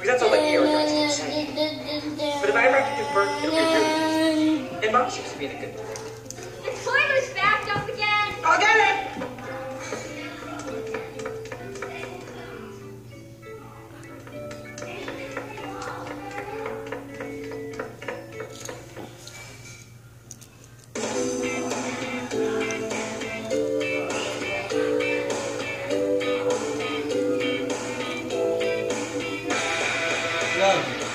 Because that's all like Aaron guys keep saying. But if I ever have to give birth, it'll be really. And mom seems to be in a good mood. Obrigado.